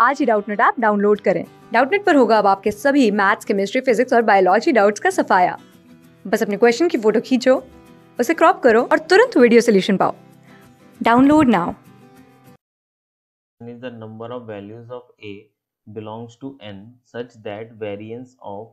आज ही Doubtnut app download करें। डाउटनेट पर होगा अब आपके सभी मैथ्स, केमिस्ट्री, फिजिक्स और बायोलॉजी डाउट्स का सफाया। बस अपने क्वेश्चन की फ़ोटो खींचो, उसे क्रॉप करो और तुरंत वीडियो सोल्यूशन पाओ। Download now. Is the number of values of a belongs to n such that variance of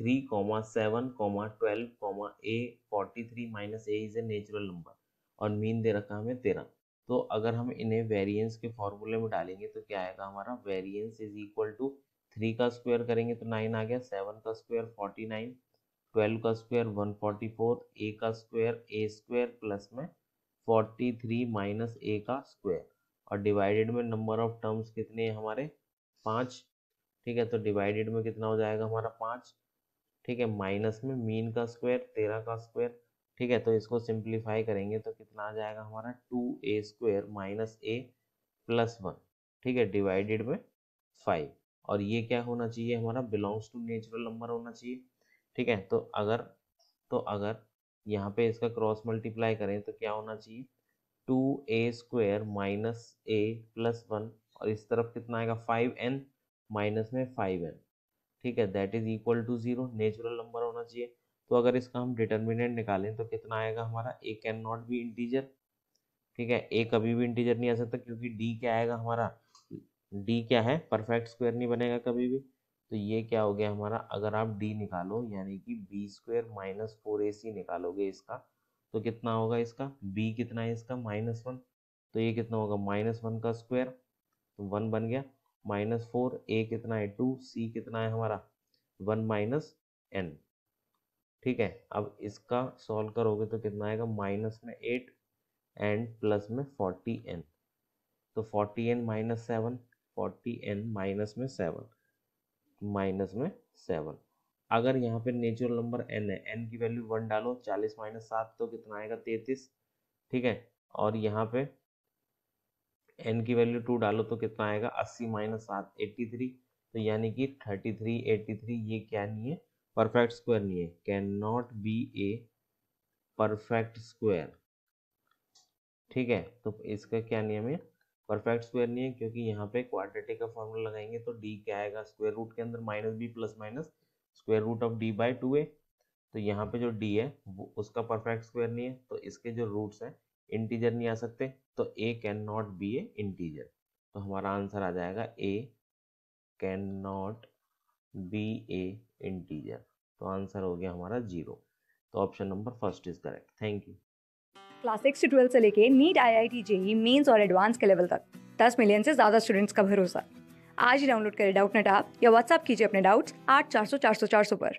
3 comma 7 comma 12 comma a 43 minus a is a natural number और mean दे रखा हमें तेरह। तो अगर हम इन्हें वेरिएंस के फॉर्मूले में डालेंगे तो क्या आएगा हमारा? Variance is equal to three का स्क्वायर करेंगे तो नाइन आ गया सेवन का स्क्वायर फोर्टी नाइन ट्वेल्व का square one forty four a का स्क्वायर ए स्क्वायर प्लस में फोर्टी थ्री माइनस ए का स्क्वायर और डिवाइडेड में नंबर ऑफ़ टर्म्स कितने हैं हमारे? पाँच। ठीक है तो डिवाइडेड में कितना हो जाएगा हमारा पाँच। ठीक है माइनस में मीन का स्क्वायर तेरह का स्क्वायर ठीक है तो इसको सिंप्लीफाई करेंगे तो कितना आ जाएगा हमारा two a square minus a plus one ठीक है डिवाइडेड में फाइव और ये क्या होना चाहिए हमारा? बिलोंग्स टू नेचुरल नंबर होना चाहिए, ठीक है तो अगर तो अगर यहाँ पे इसका क्रॉस मल्टीप्लाई करें तो क्या होना चाहिए? Two a square minus a plus one और इस तरफ़ कितना आएगा? फाइव एन माइनस में फाइव एन ठीक है that is equal to zero natural number होना चाहिए। तो अगर इसका हम डिटर्मिनेंट निकालें तो कितना आएगा हमारा? A can not be integer ठीक है? ए कभी भी इंटीजर नहीं आ सकता, क्योंकि डी क्या आएगा हमारा? डी क्या है? परफेक्ट स्क्वायर नहीं बनेगा कभी भी। तो ये क्या हो गया हमारा? अगर आप डी निकालो, यानी कि b square minus four a c निकालोगे इसका तो कितना होगा इसका? बी कितना है इसका? माइनस वन तो ये कितना होगा? माइनस वन का स्क्वायर तो वन बन गया। माइनस फोर ए कितना है? टू सी कितना है हमारा? वन माइनस एन ठीक है? अब इसका सॉल्व करोगे तो कितना आएगा? माइनस में एट एंड प्लस में फोर्टी एन तो forty n minus seven forty n minus में सेवन माइनस में सेवन अगर यहाँ पे नेचुरल नंबर एन है एन की वैल्यू वन डालो, चालीस माइनस सात तो कितना आएगा? तैतीस. ठीक है? और यहाँ पे एन की वैल्यू टू डालो तो कितना आएगा? अस्सी माइनस सात एट्टी थ्री तो यानी कि थर्टी थ्री एट्टी थ्री ये क्या नहीं है? परफेक्ट स्क्वायर नहीं है. Can not be a perfect square ठीक है? तो इसका क्या नियम है? परफेक्ट स्क्वायर नहीं है क्योंकि यहाँ पे क्वाड्रेटिक का फॉर्मूला लगाएँगे तो डी क्या आएगा? स्क्वायर रूट के अंदर minus b plus minus square root of d by two a तो यहाँ पे जो डी है, वो उसका परफेक्ट स्क्वायर नहीं है. तो इसके जो रूट्स हैं इंटीजर नहीं आ सकते. तो a can not be a integer तो हमारा आंसर आ जाएगा a can not be a integer तो आंसर हो गया हमारा ज़ीरो तो option number first is correct thank you class six से ट्वेल्थ से लेके NEET I I T JEE Mains और एडवांस के लेवल तक. दस मिलियन से ज़्यादा स्टूडेंट्स का भरोसा. आज ही डाउनलोड करें डाउट नेट आप या व्हाट्सअप कीजिए अपने डाउट्स आठ चार सौ चार सौ चार सौ पर.